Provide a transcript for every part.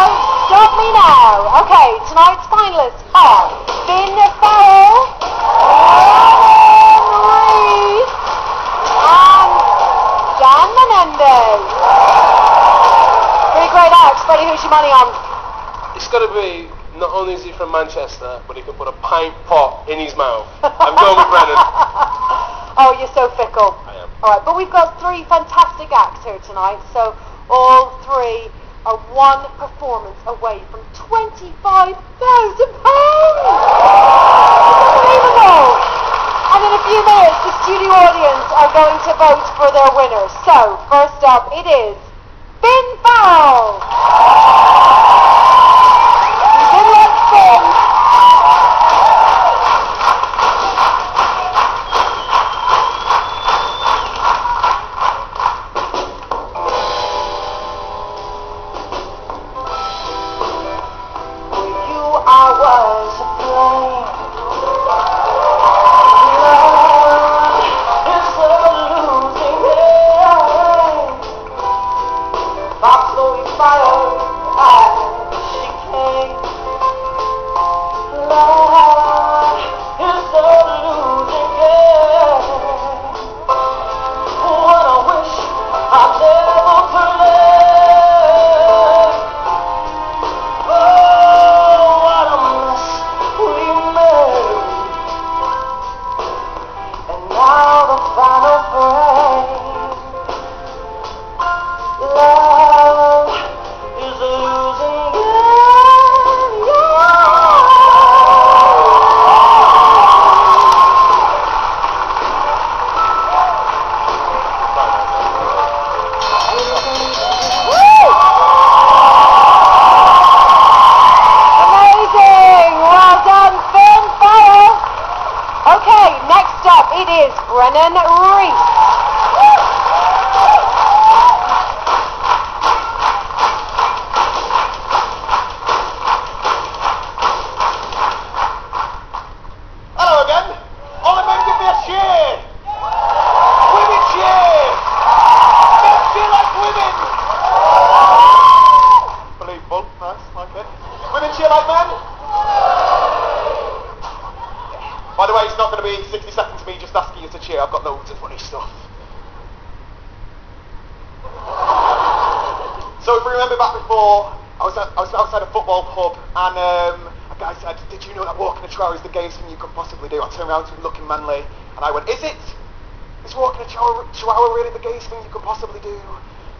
Don't stop me now. Okay, tonight's finalists are Finn Farrell, Ryan Reese, and Dan Menendez. Three great acts. Freddie, who's your money on? It's got to be, not only is he from Manchester, but he can put a pint pot in his mouth. I'm going with Brennan. oh, you're so fickle. I am. All right, but we've got three fantastic acts here tonight, so all three are one performance away from twenty-five thousand pounds. Unbelievable! And in a few minutes, the studio audience are going to vote for their winner. So, first up, it is Finn Farrell. Good luck, Finn. Brennan Reese. Hello again. All the men give me a cheer. Women cheer. Men cheer like women. Believable. Women cheer like men. By the way, it's not going to be 60 seconds of me just asking you to cheer. I've got loads of funny stuff. So if you remember back before, I was, at, I was outside a football pub and um, a guy said, did you know that walking a chihuahua is the gayest thing you could possibly do? I turned around to him looking manly and I went, is it? Is walking a chihuahua, chihuahua really the gayest thing you could possibly do?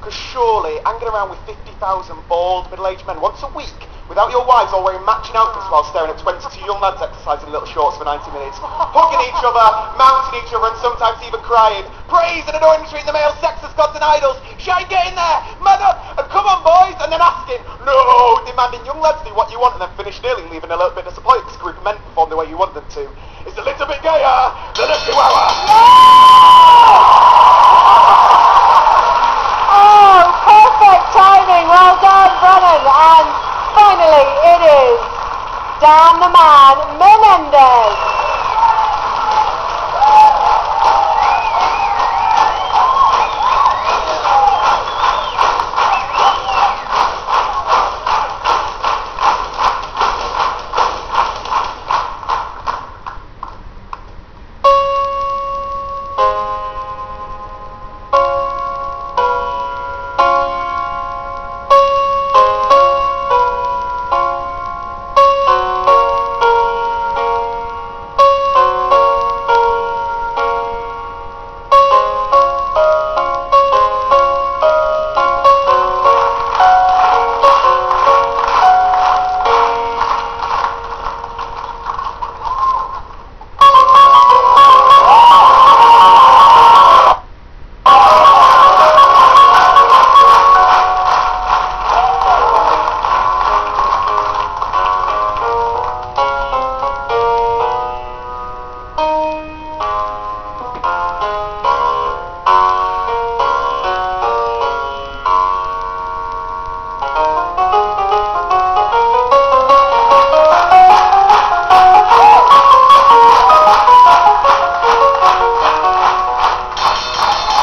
Because surely hanging around with 50,000 bald middle-aged men once a week without your wives all wearing matching outfits while staring at 22 young lads exercising in little shorts for 90 minutes, hugging each other, mounting each other and sometimes even crying, praise and adoring between the male sex as gods and idols, I get in there, man up, and come on boys, and then asking, no, demanding young lads do what you want and then finish kneeling, leaving a little bit disappointed because group of men perform the way you want them to. It's a little bit gayer than a chihuahua. Oh, perfect timing. Well done, Brennan. And finally, it is Dan the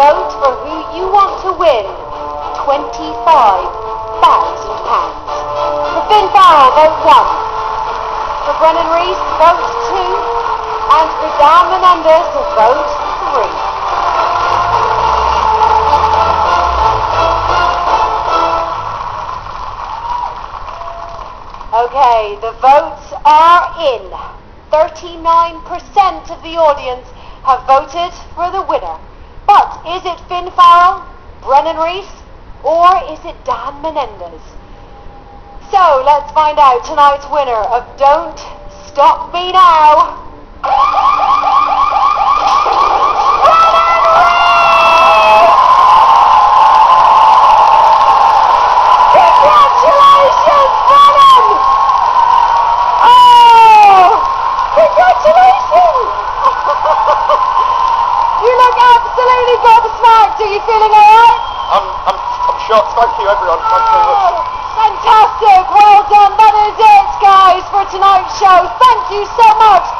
vote for who you want to win £25,000? For Finn Farrell, vote 1. For Brennan Reese, vote 2. And for Dan Menendez, vote 3. Okay, the votes are in. 39% of the audience have voted for the winner. But is it Finn Farrell, Brennan Reese, or is it Dan Menendez? So let's find out tonight's winner of Don't Stop Me Now. Are you feeling alright? I'm, I'm, I'm shocked. Thank you, everyone. Thank you very much. Oh, fantastic! Well done. That is it, guys, for tonight's show. Thank you so much